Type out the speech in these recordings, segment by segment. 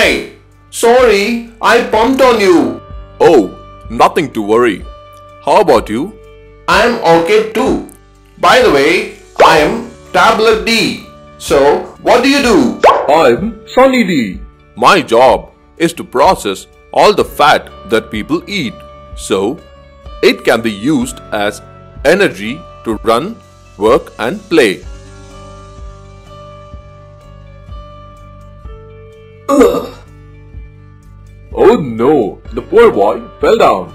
Hi. Sorry, I bumped on you. Oh, nothing to worry. How about you? I'm okay too. By the way, I am Tablet D. So, what do you do? I'm Sunny D. My job is to process all the fat that people eat. So, it can be used as energy to run, work and play. Ugh. Oh no, the poor boy fell down.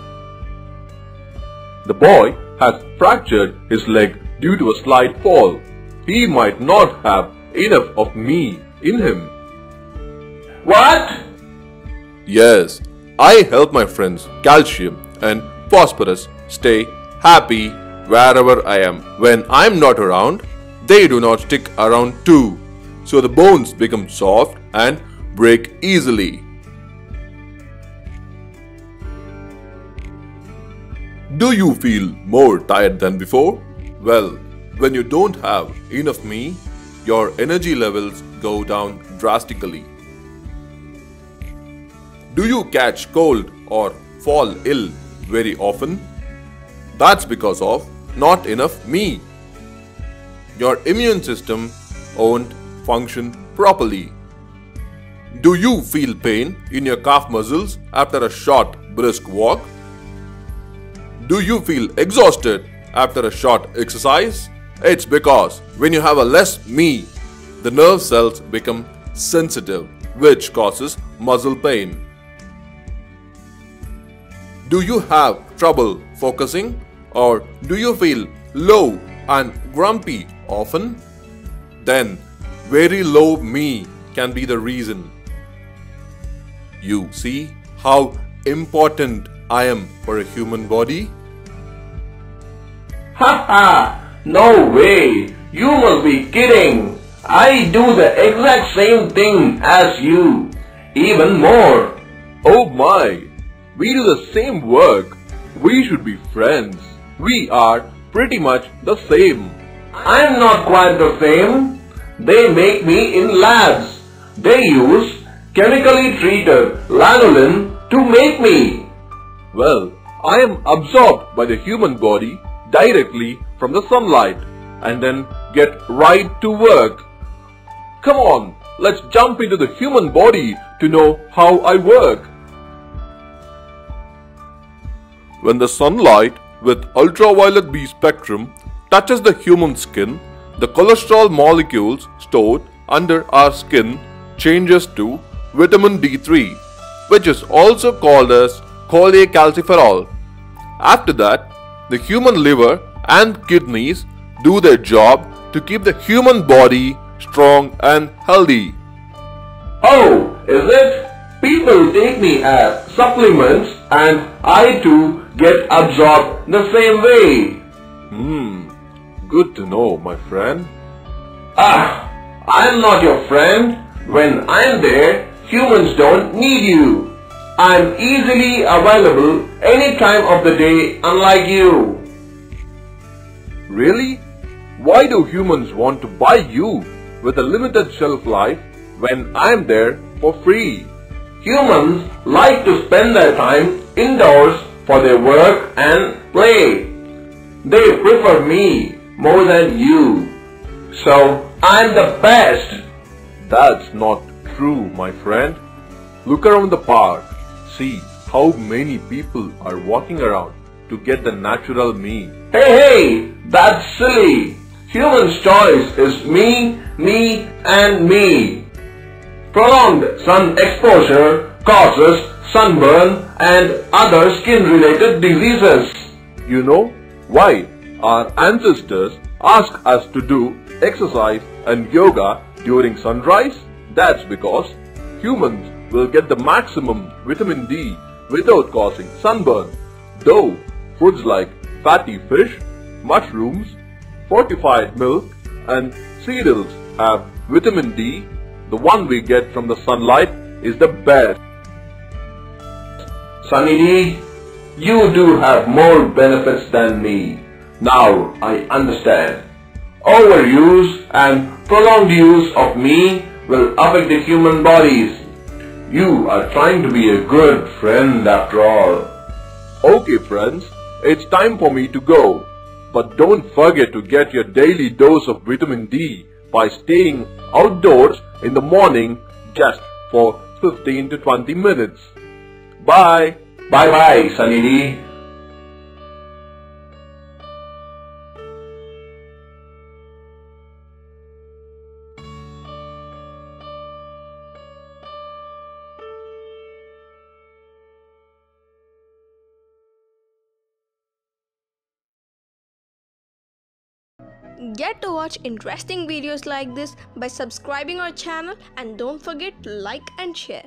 The boy has fractured his leg due to a slight fall. He might not have enough of me in him. What? Yes, I help my friends calcium and phosphorus stay happy wherever I am. When I'm not around, they do not stick around too. So the bones become soft and break easily. Do you feel more tired than before? Well, when you don't have enough me, your energy levels go down drastically. Do you catch cold or fall ill very often? That's because of not enough me. Your immune system won't function properly. Do you feel pain in your calf muscles after a short brisk walk? Do you feel exhausted after a short exercise? It's because when you have a less me, the nerve cells become sensitive, which causes muscle pain. Do you have trouble focusing or do you feel low and grumpy often? Then very low me can be the reason. You see how important I am for a human body? Ha ha! No way! You must be kidding! I do the exact same thing as you. Even more. Oh my! We do the same work. We should be friends. We are pretty much the same. I'm not quite the same. They make me in labs. They use chemically treated lanolin to make me. Well, I am absorbed by the human body directly from the sunlight and then get right to work. Come on, let's jump into the human body to know how I work. When the sunlight with ultraviolet B spectrum touches the human skin, the cholesterol molecules stored under our skin changes to vitamin D3, which is also called as cholecalciferol. After that, the human liver and kidneys do their job to keep the human body strong and healthy. Oh, is it? People take me as supplements and I too get absorbed the same way. Hmm, good to know, my friend. Ah, I'm not your friend. When I'm there, humans don't need you. I'm easily available any time of the day unlike you. Really? Why do humans want to buy you with a limited shelf life when I'm there for free? Humans like to spend their time indoors for their work and play. They prefer me more than you. So I'm the best. That's not true, my friend. Look around the park. See how many people are walking around to get the natural me. Hey, hey, that's silly. Human's choice is me, me, and me. Prolonged sun exposure causes sunburn and other skin-related diseases. You know why our ancestors asked us to do exercise and yoga during sunrise? That's because humans will get the maximum vitamin D without causing sunburn. Though foods like fatty fish, mushrooms, fortified milk and cereals have vitamin D, the one we get from the sunlight is the best. Sunny D, you do have more benefits than me. Now I understand. Overuse and prolonged use of me will affect the human bodies. You are trying to be a good friend after all. Okay, friends, it's time for me to go. But don't forget to get your daily dose of vitamin D by staying outdoors in the morning just for 15 to 20 minutes. Bye. Bye bye, Sunny D. Get to watch interesting videos like this by subscribing our channel and don't forget to like and share.